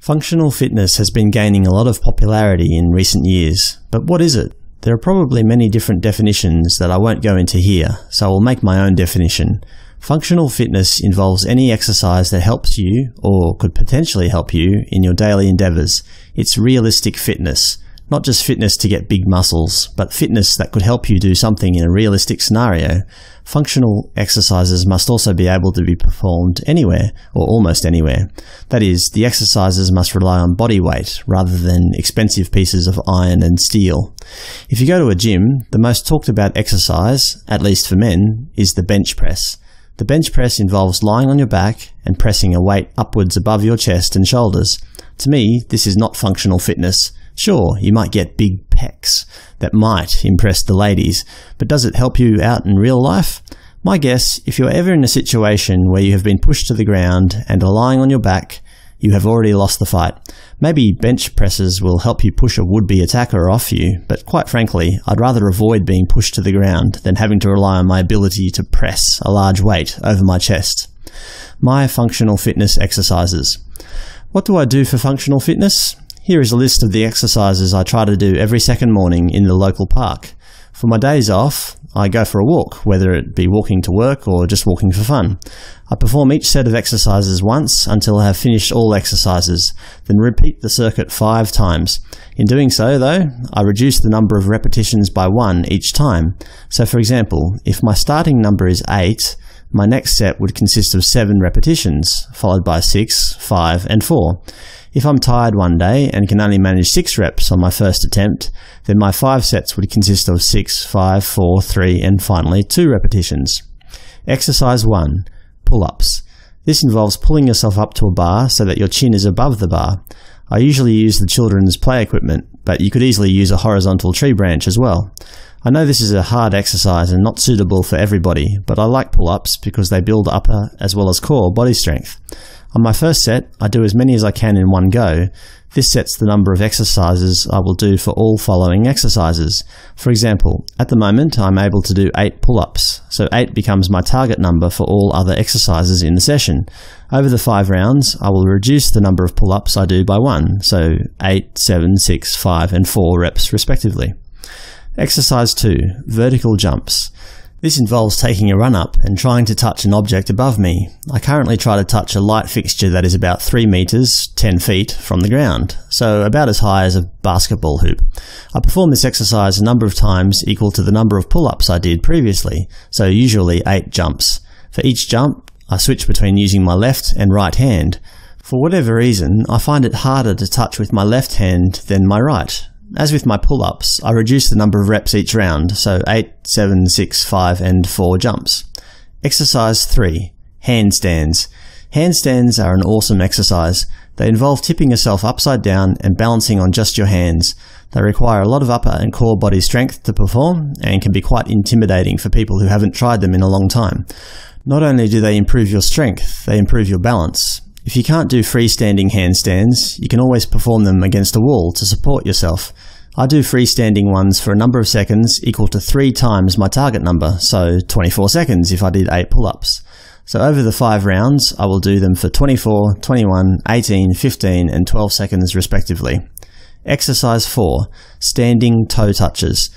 Functional fitness has been gaining a lot of popularity in recent years, but what is it? There are probably many different definitions that I won't go into here, so I will make my own definition. Functional fitness involves any exercise that helps you, or could potentially help you, in your daily endeavours. It's realistic fitness. Not just fitness to get big muscles, but fitness that could help you do something in a realistic scenario. Functional exercises must also be able to be performed anywhere, or almost anywhere. That is, the exercises must rely on body weight, rather than expensive pieces of iron and steel. If you go to a gym, the most talked about exercise, at least for men, is the bench press. The bench press involves lying on your back and pressing a weight upwards above your chest and shoulders. To me, this is not functional fitness. Sure, you might get big pecs. That might impress the ladies, but does it help you out in real life? My guess, if you're ever in a situation where you have been pushed to the ground and are lying on your back, you have already lost the fight. Maybe bench presses will help you push a would-be attacker off you, but quite frankly, I'd rather avoid being pushed to the ground than having to rely on my ability to press a large weight over my chest. My functional fitness exercises. What do I do for functional fitness? Here is a list of the exercises I try to do every second morning in the local park. For my days off, I go for a walk, whether it be walking to work or just walking for fun. I perform each set of exercises once until I have finished all exercises, then repeat the circuit five times. In doing so, though, I reduce the number of repetitions by one each time. So for example, if my starting number is 8, my next set would consist of 7 repetitions, followed by 6, 5, and 4. If I'm tired one day and can only manage 6 reps on my first attempt, then my 5 sets would consist of 6, 5, 4, 3, and finally 2 repetitions. Exercise 1. Pull-ups. This involves pulling yourself up to a bar so that your chin is above the bar. I usually use the children's play equipment, but you could easily use a horizontal tree branch as well. I know this is a hard exercise and not suitable for everybody, but I like pull-ups because they build upper as well as core body strength. On my first set, I do as many as I can in one go. This sets the number of exercises I will do for all following exercises. For example, at the moment I'm able to do 8 pull-ups, so 8 becomes my target number for all other exercises in the session. Over the 5 rounds, I will reduce the number of pull-ups I do by 1, so 8, 7, 6, 5 and 4 reps respectively. Exercise 2. Vertical jumps. This involves taking a run up and trying to touch an object above me. I currently try to touch a light fixture that is about 3 meters 10 feet from the ground, so about as high as a basketball hoop. I perform this exercise a number of times equal to the number of pull-ups I did previously, so usually 8 jumps. For each jump, I switch between using my left and right hand. For whatever reason, I find it harder to touch with my left hand than my right, as with my pull-ups, I reduce the number of reps each round, so 8, 7, 6, 5 and 4 jumps. Exercise 3. Handstands. Handstands are an awesome exercise. They involve tipping yourself upside down and balancing on just your hands. They require a lot of upper and core body strength to perform, and can be quite intimidating for people who haven't tried them in a long time. Not only do they improve your strength, they improve your balance. If you can't do freestanding handstands, you can always perform them against a wall to support yourself. I do freestanding ones for a number of seconds equal to 3 times my target number, so 24 seconds if I did 8 pull-ups. So over the 5 rounds, I will do them for 24, 21, 18, 15 and 12 seconds respectively. Exercise 4. Standing toe touches.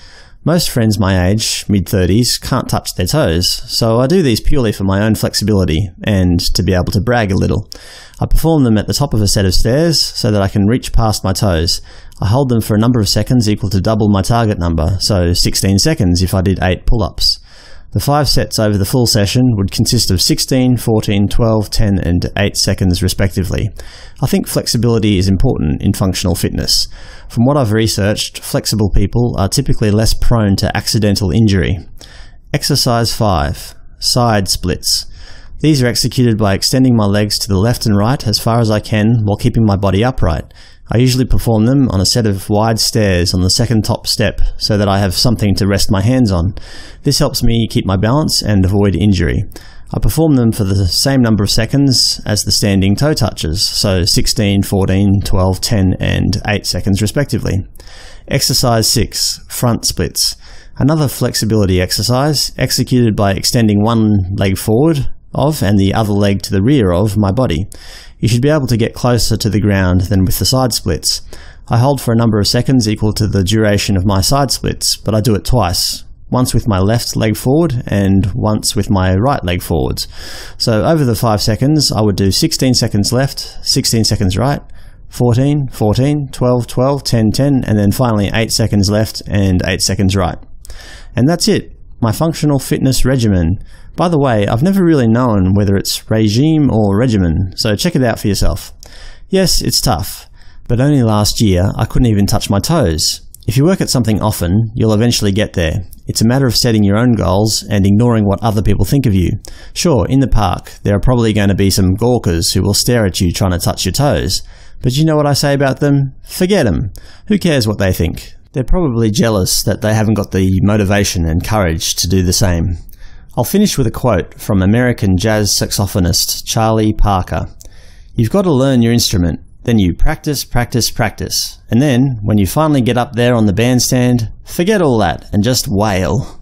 Most friends my age, mid-30s, can't touch their toes, so I do these purely for my own flexibility, and to be able to brag a little. I perform them at the top of a set of stairs, so that I can reach past my toes. I hold them for a number of seconds equal to double my target number, so 16 seconds if I did 8 pull-ups. The five sets over the full session would consist of 16, 14, 12, 10 and 8 seconds respectively. I think flexibility is important in functional fitness. From what I've researched, flexible people are typically less prone to accidental injury. Exercise 5. Side splits. These are executed by extending my legs to the left and right as far as I can while keeping my body upright. I usually perform them on a set of wide stairs on the second top step so that I have something to rest my hands on. This helps me keep my balance and avoid injury. I perform them for the same number of seconds as the standing toe touches, so 16, 14, 12, 10 and 8 seconds respectively. Exercise 6. Front splits. Another flexibility exercise, executed by extending one leg forward of and the other leg to the rear of my body. You should be able to get closer to the ground than with the side splits. I hold for a number of seconds equal to the duration of my side splits, but I do it twice. Once with my left leg forward and once with my right leg forwards. So over the 5 seconds I would do 16 seconds left, 16 seconds right, 14, 14, 12, 12, 10, 10, and then finally 8 seconds left and 8 seconds right. And that's it. My functional fitness regimen. By the way, I've never really known whether it's regime or regimen, so check it out for yourself. Yes, it's tough, but only last year I couldn't even touch my toes. If you work at something often, you'll eventually get there. It's a matter of setting your own goals and ignoring what other people think of you. Sure, in the park, there are probably going to be some gawkers who will stare at you trying to touch your toes, but you know what I say about them? Forget them. Who cares what they think? They're probably jealous that they haven't got the motivation and courage to do the same. I'll finish with a quote from American jazz saxophonist Charlie Parker. You've got to learn your instrument, then you practice, practice, practice. And then, when you finally get up there on the bandstand, forget all that and just wail.